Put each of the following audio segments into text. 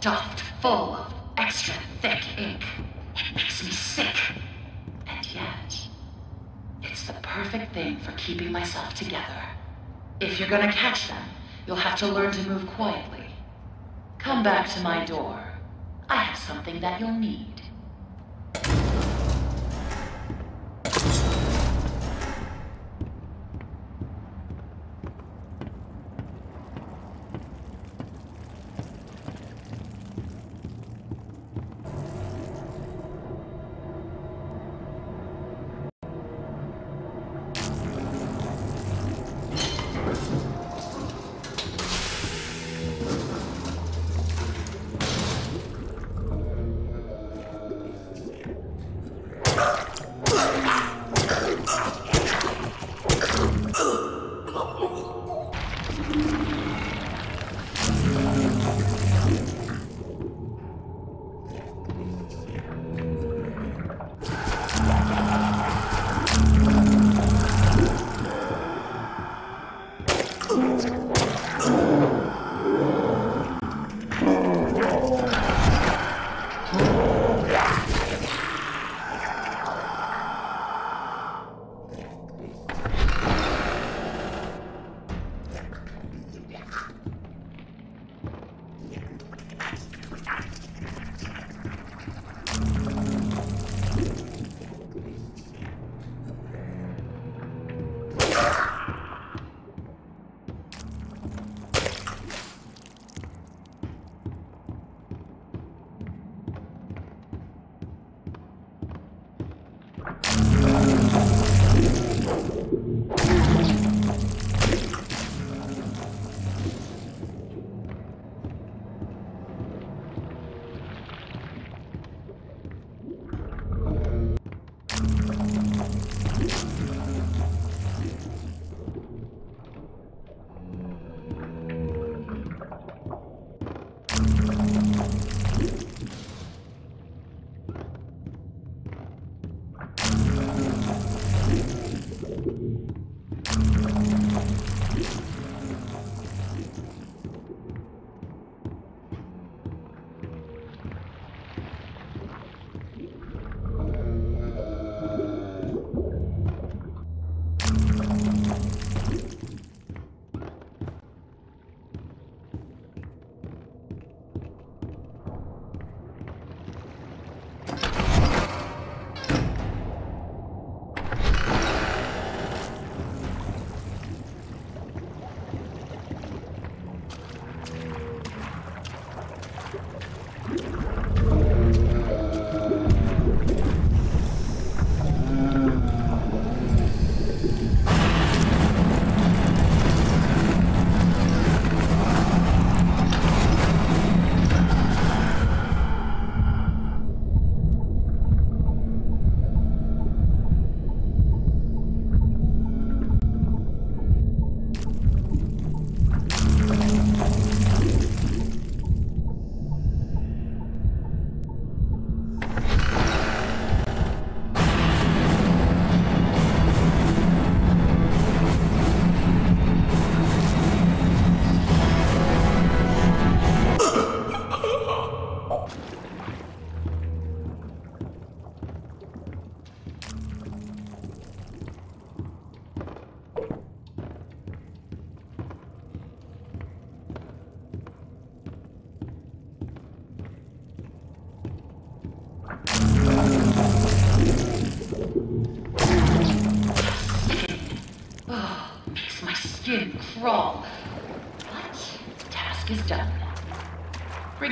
stuffed full of extra thick ink. It makes me sick. And yet, it's the perfect thing for keeping myself together. If you're gonna catch them, you'll have to learn to move quietly. Come back to my door. I have something that you'll need.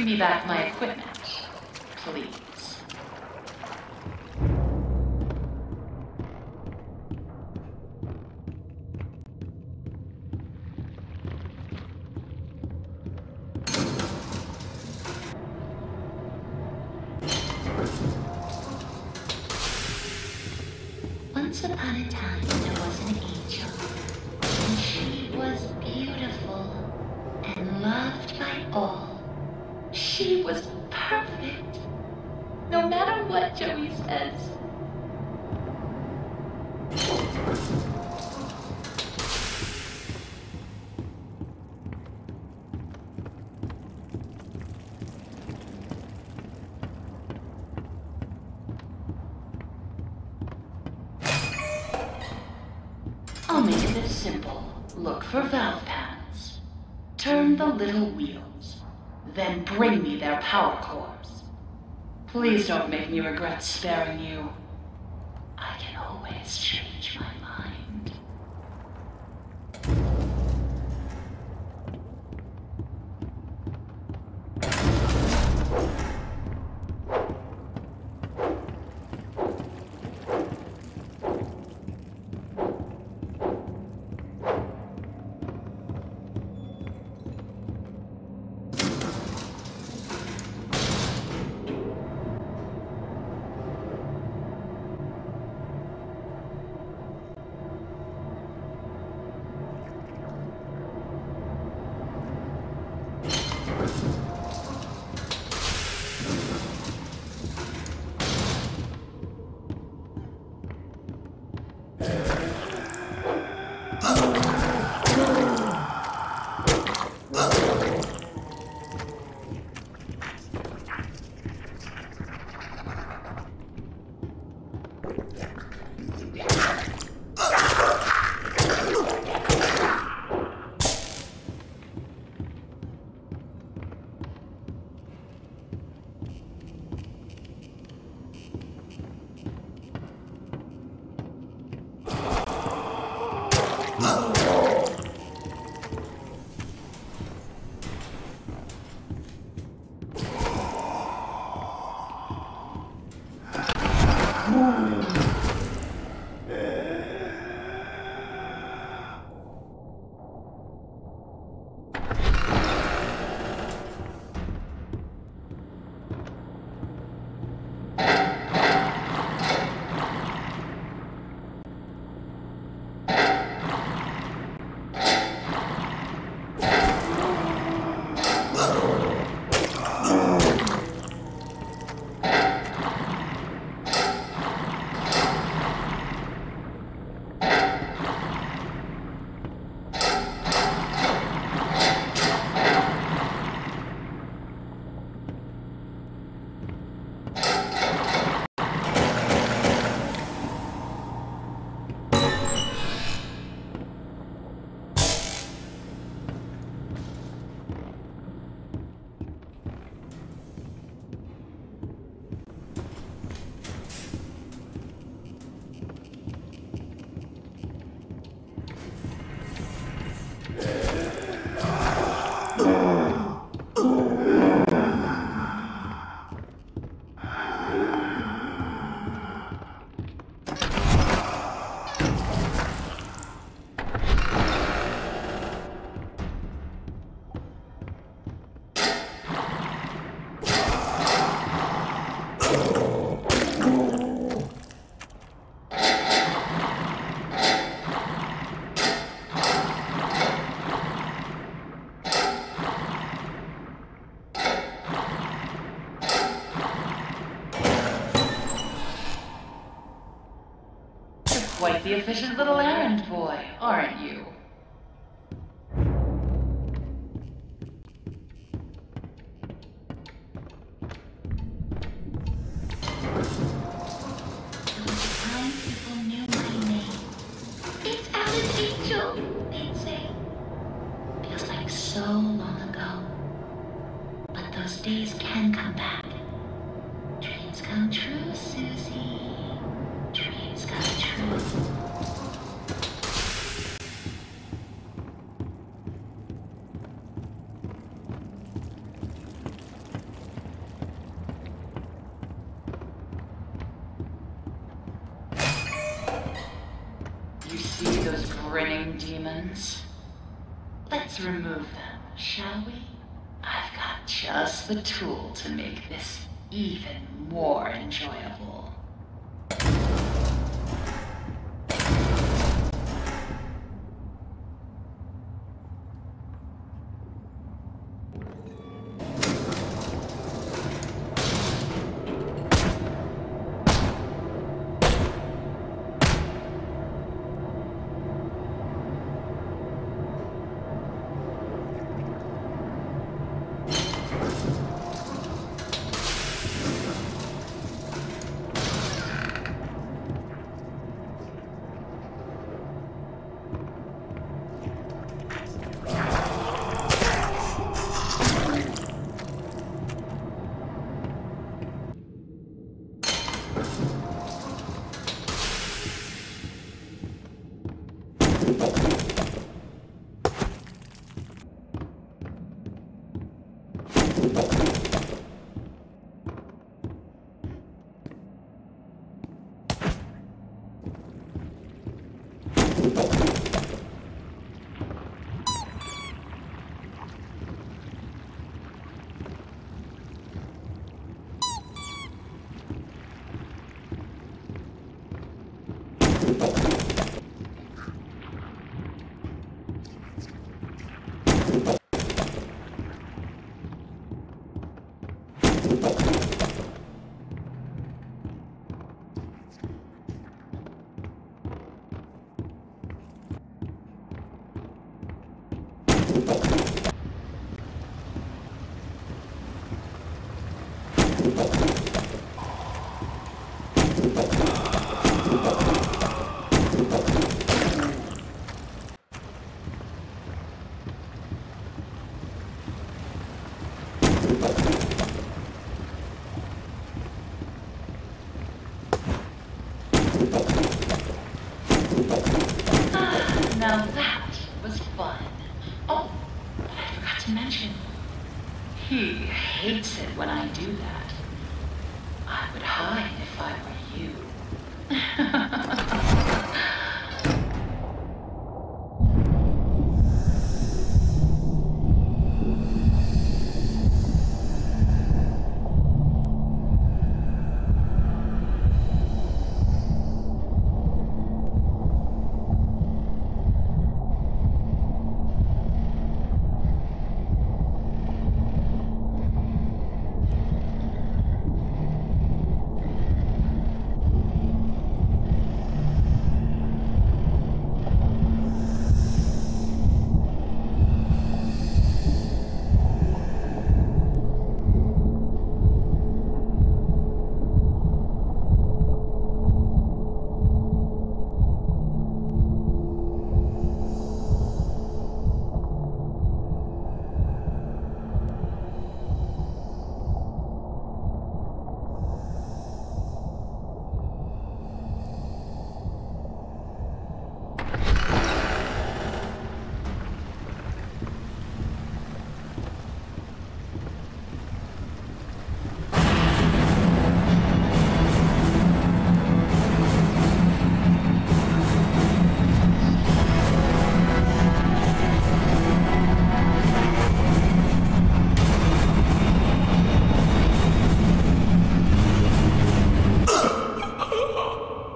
Me back my equipment, simple. Look for valve pans. Turn the little wheels. Then bring me their power cores. Please don't make me regret sparing you. I can always change my the efficient little errand shall we? I've got just the tool to make this even more enjoyable.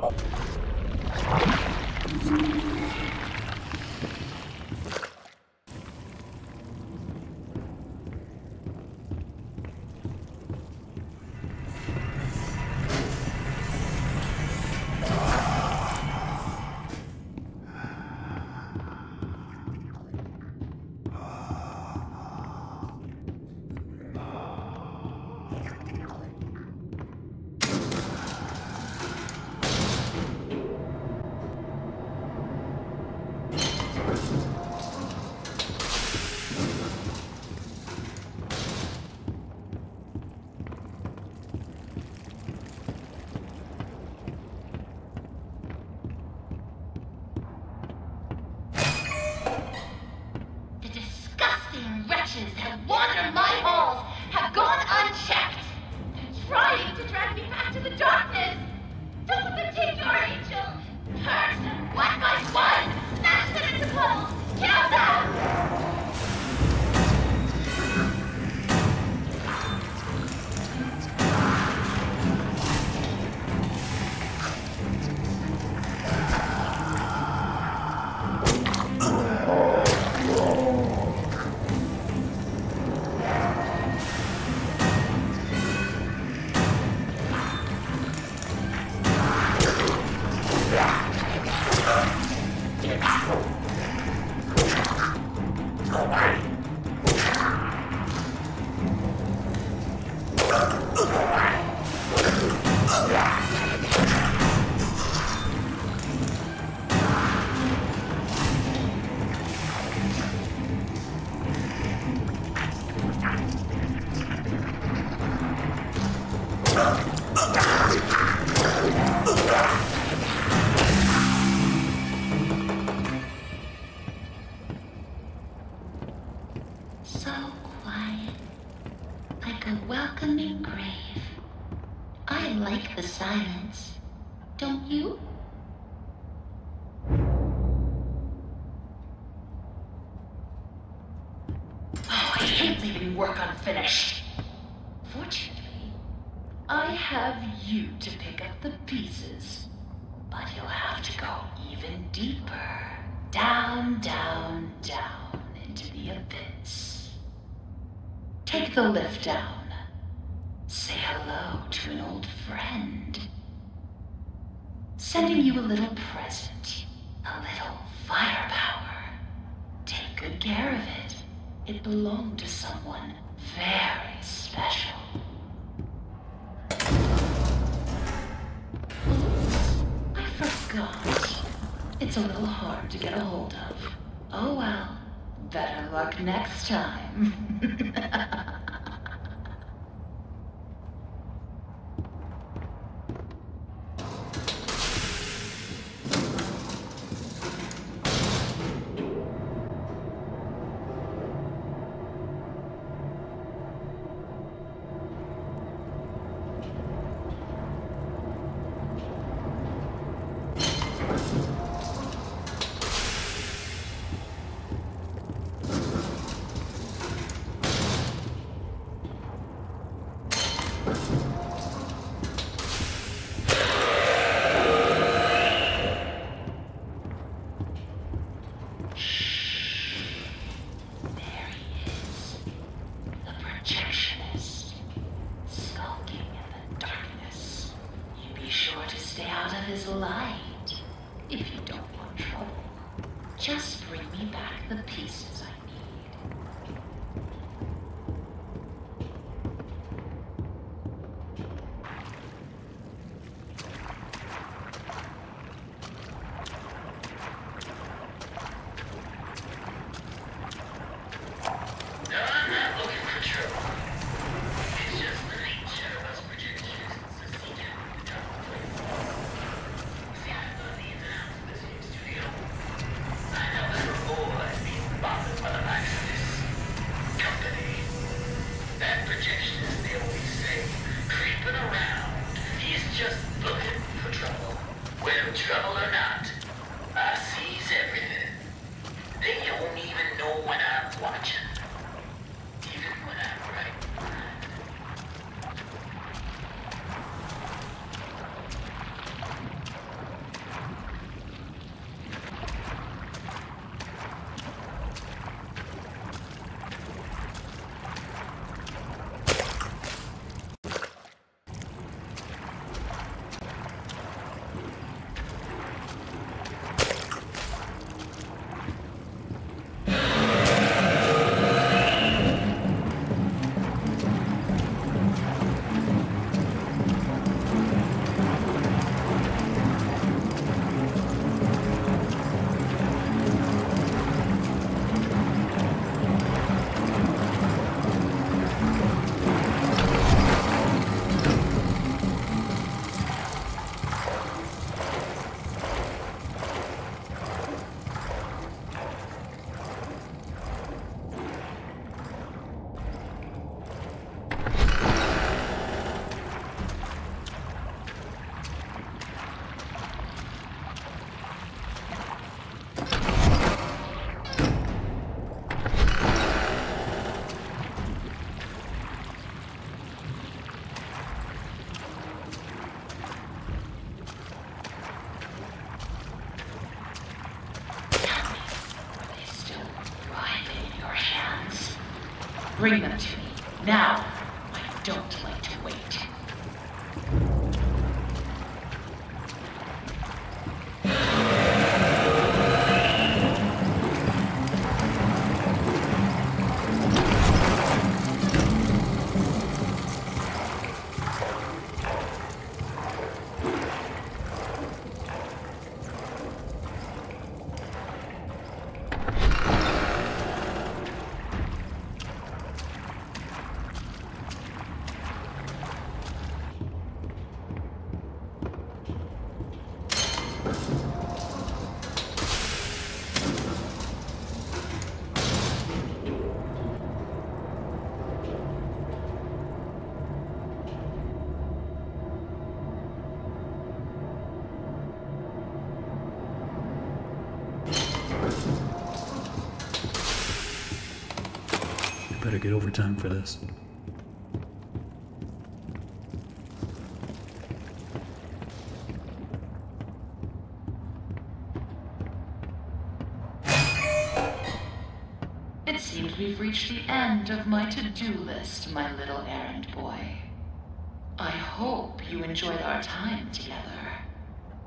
The So work unfinished. Fortunately, I have you to pick up the pieces. But you'll have to go even deeper. Down, down, down into the abyss. Take the lift down. Say hello to an old friend. Sending you a little present. A little firepower. Take good care of it. It belonged to someone very special. I forgot. It's a little hard to get a hold of. Oh well. Better luck next time. Bring better get overtime for this. It seems we've reached the end of my to-do list, my little errand boy. I hope you enjoyed our time together.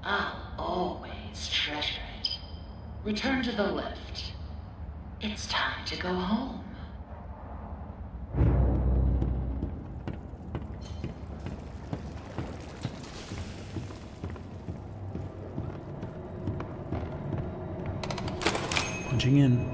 I'll always treasure it. Return to the lift. It's time to go home. Punching in.